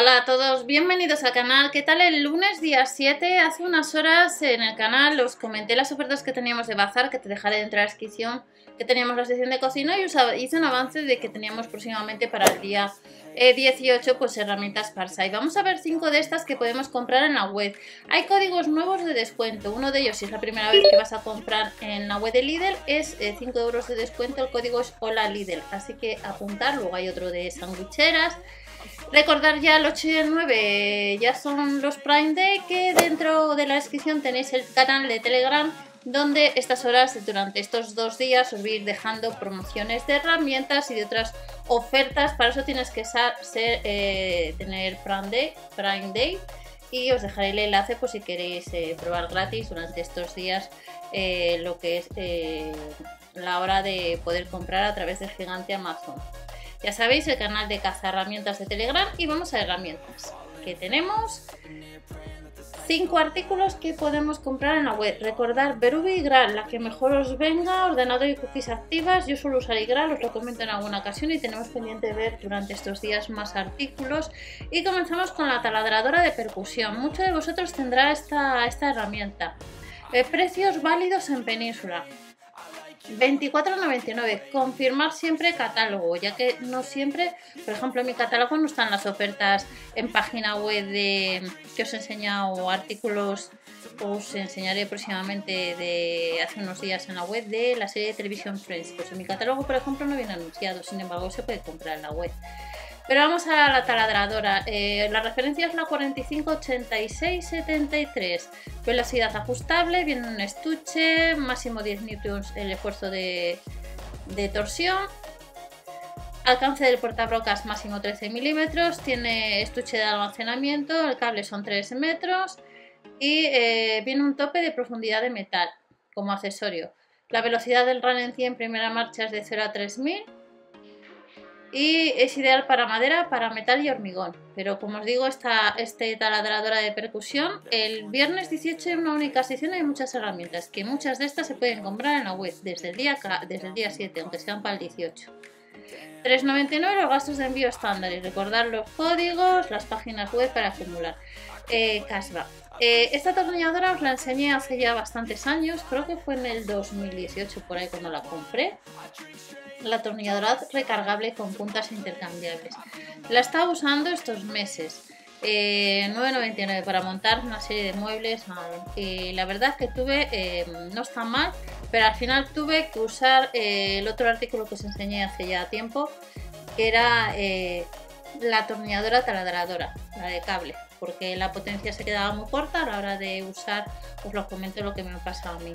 Hola a todos, bienvenidos al canal. ¿Qué tal el lunes día 7? Hace unas horas en el canal os comenté las ofertas que teníamos de bazar, que te dejaré dentro de la descripción, que teníamos la sección de cocina y hice un avance de que teníamos próximamente para el día 18 eh, pues herramientas Parsa. Y vamos a ver 5 de estas que podemos comprar en la web. Hay códigos nuevos de descuento. Uno de ellos, si es la primera vez que vas a comprar en la web de Lidl, es 5 eh, euros de descuento. El código es Hola Lidl. Así que apuntar. Luego hay otro de sandwicheras Recordar ya el 8 y el 9 ya son los Prime Day que dentro de la descripción tenéis el canal de Telegram donde estas horas durante estos dos días os voy a ir dejando promociones de herramientas y de otras ofertas. Para eso tienes que eh, tener Prime Day, Prime Day y os dejaré el enlace por si queréis eh, probar gratis durante estos días eh, lo que es la hora de poder comprar a través del gigante Amazon. Ya sabéis, el canal de caza herramientas de Telegram y vamos a herramientas. Que tenemos cinco artículos que podemos comprar en la web. Recordar Verubi y Gral, la que mejor os venga, ordenador y cookies activas. Yo suelo usar Gral, os lo comento en alguna ocasión y tenemos pendiente ver durante estos días más artículos. Y comenzamos con la taladradora de percusión. Muchos de vosotros tendrá esta, esta herramienta. Eh, precios válidos en península. 24,99. Confirmar siempre catálogo, ya que no siempre, por ejemplo, en mi catálogo no están las ofertas en página web de que os he enseñado artículos, os enseñaré próximamente de hace unos días en la web de la serie de televisión Friends. Pues en mi catálogo, por ejemplo, no viene anunciado, sin embargo, se puede comprar en la web. Pero vamos a la taladradora. Eh, la referencia es la 458673. Velocidad ajustable, viene un estuche, máximo 10 newtons el esfuerzo de, torsión. Alcance del portabrocas máximo 13 milímetros. Tiene estuche de almacenamiento. El cable son 3 metros. Y eh, viene un tope de profundidad de metal como accesorio. La velocidad del run en 100 primera marcha es de 0 a 3000 y es ideal para madera, para metal y hormigón. Pero como os digo, esta este taladradora de percusión, el viernes 18 en una única sesión hay muchas herramientas, que muchas de estas se pueden comprar en la web desde el día, desde el día 7, aunque sean para el 18. 3,99 los gastos de envío estándar y recordar los códigos, las páginas web para acumular. Eh, eh, esta atornilladora os la enseñé hace ya bastantes años, creo que fue en el 2018 por ahí cuando la compré la atornilladora recargable con puntas intercambiables. La estaba usando estos meses. 9,99 eh, para montar una serie de muebles. Y la verdad que tuve, eh, no está mal, pero al final tuve que usar eh, el otro artículo que os enseñé hace ya tiempo, que era la atornilladora taladradora, la de cable, porque la potencia se quedaba muy corta a la hora de usar, os lo comento lo que me ha pasado a mí.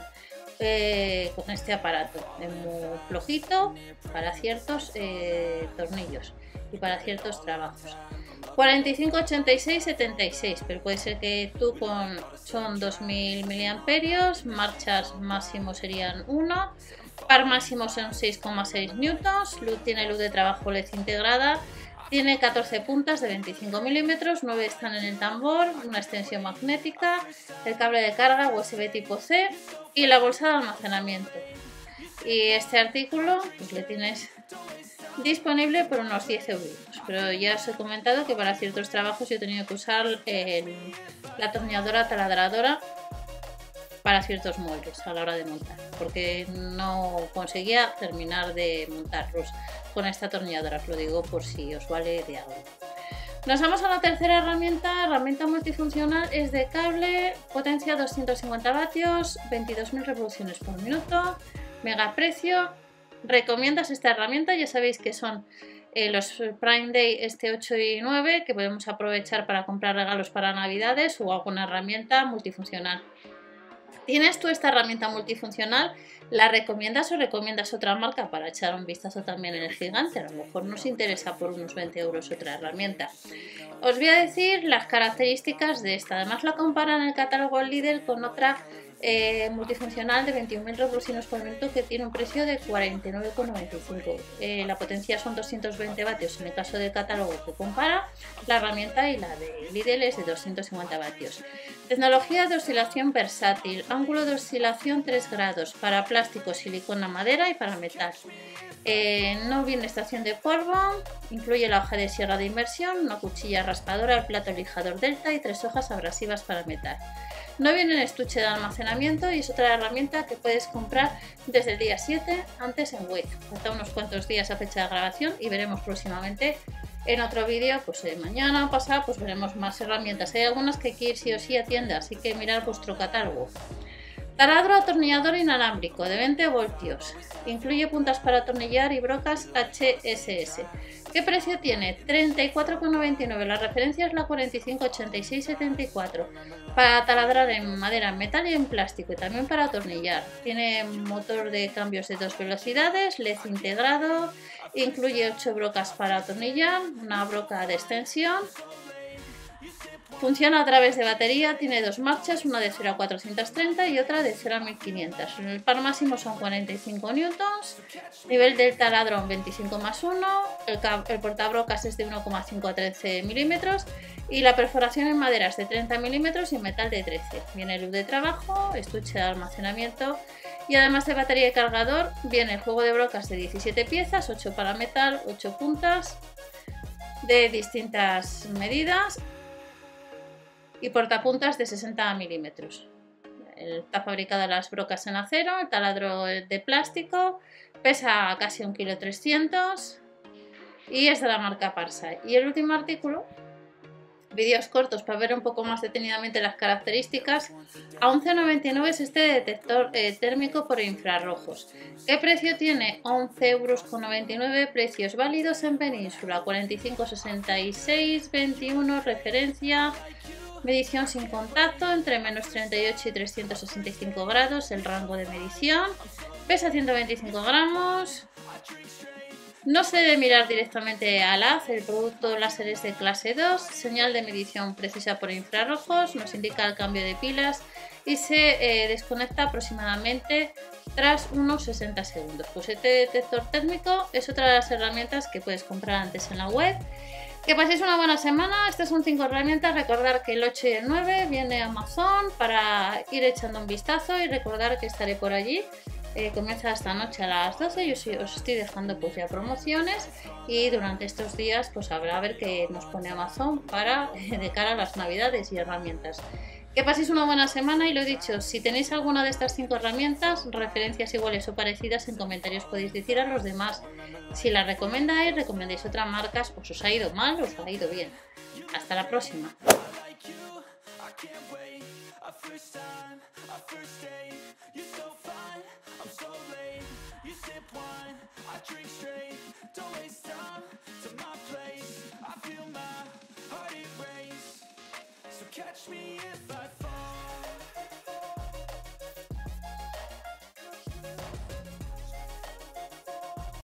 Eh, con este aparato. Es muy flojito para ciertos eh, tornillos y para ciertos trabajos. 45, 86, 76, pero puede ser que tú con son 2000 miliamperios, marchas máximo serían 1, par máximo son 6,6 newtons, luz tiene luz de trabajo LED integrada, tiene 14 puntas de 25 milímetros, 9 están en el tambor, una extensión magnética, el cable de carga USB tipo C y la bolsa de almacenamiento. Y este artículo pues le tienes disponible por unos 10 euros. Pero ya os he comentado que para ciertos trabajos he tenido que usar la atornilladora taladradora para ciertos muebles a la hora de montar, porque no conseguía terminar de montarlos con esta atornilladora, os lo digo por si os vale de algo. Nos vamos a la tercera herramienta, herramienta multifuncional, es de cable, potencia 250 vatios, 22.000 revoluciones por minuto, mega precio. ¿Recomiendas esta herramienta? Ya sabéis que son eh, los Prime Day este 8 y 9 que podemos aprovechar para comprar regalos para navidades o alguna herramienta multifuncional. ¿Tienes tú esta herramienta multifuncional? ¿La recomiendas o recomiendas otra marca para echar un vistazo también en el gigante? A lo mejor nos interesa por unos 20 euros otra herramienta. Os voy a decir las características de esta. Además la comparan el catálogo líder con otra eh, multifuncional de 21.000 revoluciones por minuto que tiene un precio de 49,95. Eh, la potencia son 220 vatios en el caso del catálogo que compara la herramienta y la de Lidl es de 250 vatios. Tecnología de oscilación versátil, ángulo de oscilación 3 grados para plástico, silicona, madera y para metal. Eh, no viene estación de polvo, incluye la hoja de sierra de inmersión, una cuchilla raspadora, el plato lijador delta y tres hojas abrasivas para metal. No viene en estuche de almacenamiento y es otra herramienta que puedes comprar desde el día 7 antes en Wave. Falta unos cuantos días a fecha de grabación y veremos próximamente en otro vídeo, pues eh, mañana o pasado, pues veremos más herramientas. Hay algunas que hay que ir sí o sí a tienda, así que mirar vuestro catálogo. Taladro atornillador inalámbrico de 20 voltios. Incluye puntas para atornillar y brocas HSS. ¿Qué precio tiene? 34,99. La referencia es la 458674. Para taladrar en madera, en metal y en plástico y también para atornillar. Tiene motor de cambios de dos velocidades, LED integrado. Incluye 8 brocas para atornillar, una broca de extensión Funciona a través de batería, tiene dos marchas, una de 0 a 430 y otra de 0 a 1500. El par máximo son 45 newtons, nivel del taladrón 25 más 1, el, el portabrocas es de 1,5 a 13 milímetros y la perforación en madera es de 30 milímetros y metal de 13. Viene luz de trabajo, estuche de almacenamiento y además de batería y cargador viene el juego de brocas de 17 piezas, 8 para metal, 8 puntas de distintas medidas y portapuntas de 60 milímetros. Está fabricado las brocas en acero, el taladro de plástico, pesa casi 1,3 kg y es de la marca Parsa. Y el último artículo, vídeos cortos para ver un poco más detenidamente las características, a 11,99 es este detector eh, térmico por infrarrojos. ¿Qué precio tiene? 11,99 euros, precios válidos en península, 45,66, 21, referencia Medición sin contacto entre menos 38 y 365 grados, el rango de medición. Pesa 125 gramos. No se debe mirar directamente al haz, el producto láser es de clase 2, señal de medición precisa por infrarrojos, nos indica el cambio de pilas y se eh, desconecta aproximadamente tras unos 60 segundos. Pues este detector térmico es otra de las herramientas que puedes comprar antes en la web que paséis una buena semana. Estas son 5 herramientas. Recordar que el 8 y el 9 viene Amazon para ir echando un vistazo y recordar que estaré por allí. Eh, comienza esta noche a las 12. Yo os estoy dejando pues ya promociones y durante estos días pues habrá a ver qué nos pone Amazon para de cara a las navidades y herramientas. Que paséis una buena semana y lo dicho, si tenéis alguna de estas cinco herramientas, referencias iguales o parecidas, en comentarios podéis decir a los demás si las recomendáis, recomendáis otras marcas, os os ha ido mal o os ha ido bien. Hasta la próxima. Catch me if I fall